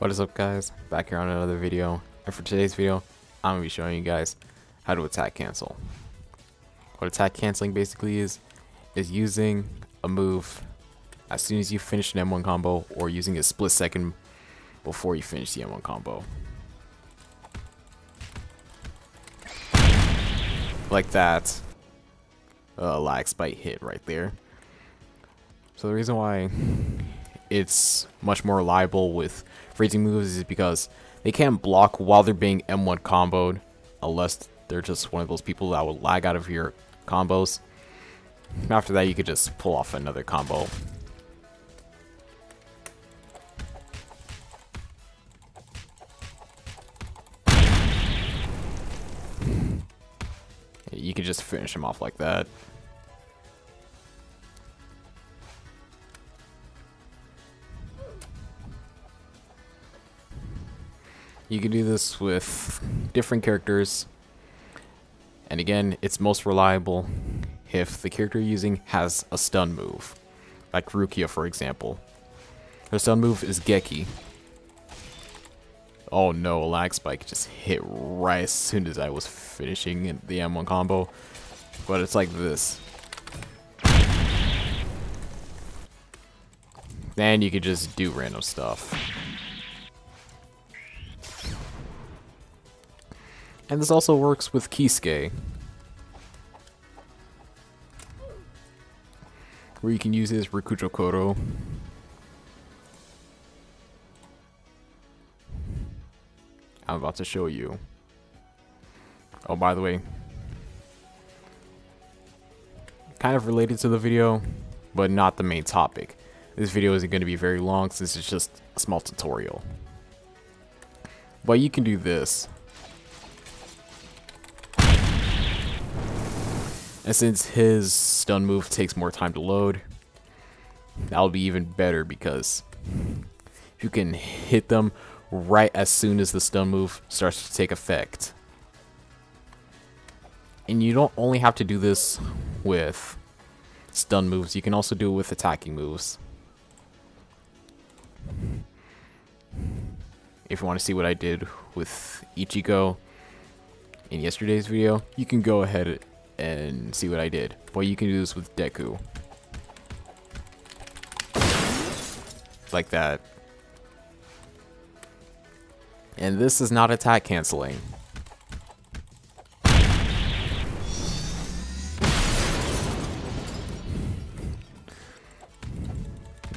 What is up guys? Back here on another video. And for today's video, I'm going to be showing you guys how to attack cancel. What attack canceling basically is, is using a move as soon as you finish an M1 combo or using a split second before you finish the M1 combo. Like that. Uh, lag spike hit right there. So the reason why it's much more reliable with freezing moves is because they can't block while they're being M1 comboed unless they're just one of those people that will lag out of your combos. After that, you could just pull off another combo. You could just finish him off like that. You can do this with different characters. And again, it's most reliable if the character you're using has a stun move. Like Rukia, for example. Her stun move is Geki. Oh no, a lag spike just hit right as soon as I was finishing the M1 combo. But it's like this. Then you could just do random stuff. And this also works with Kisuke. Where you can use his Rikujo Koro. I'm about to show you. Oh, by the way. Kind of related to the video, but not the main topic. This video isn't going to be very long since it's just a small tutorial. But you can do this. And since his stun move takes more time to load, that'll be even better because you can hit them right as soon as the stun move starts to take effect. And you don't only have to do this with stun moves, you can also do it with attacking moves. If you want to see what I did with Ichigo in yesterday's video, you can go ahead and see what I did. But you can do this with Deku. Like that. And this is not attack canceling.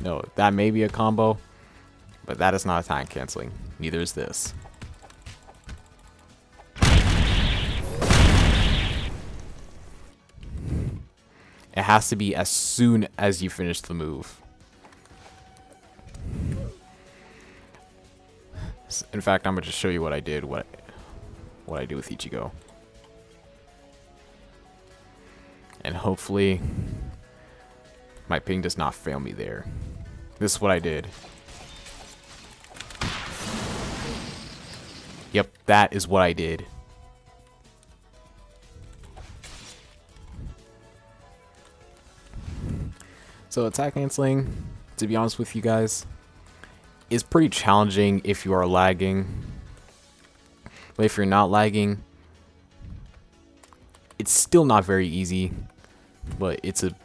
No, that may be a combo, but that is not attack canceling. Neither is this. It has to be as soon as you finish the move. In fact, I'm gonna just show you what I did, what what I do with Ichigo. And hopefully my ping does not fail me there. This is what I did. Yep, that is what I did. So attack canceling, to be honest with you guys, is pretty challenging if you are lagging. But if you're not lagging, it's still not very easy, but it's a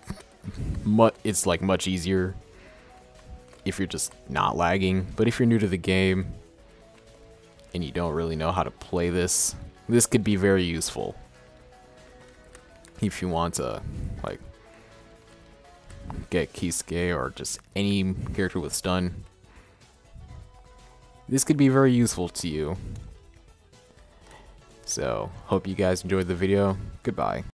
mu it's like much easier if you're just not lagging. But if you're new to the game and you don't really know how to play this, this could be very useful. If you want to like get Kisuke or just any character with stun. This could be very useful to you. So, hope you guys enjoyed the video. Goodbye.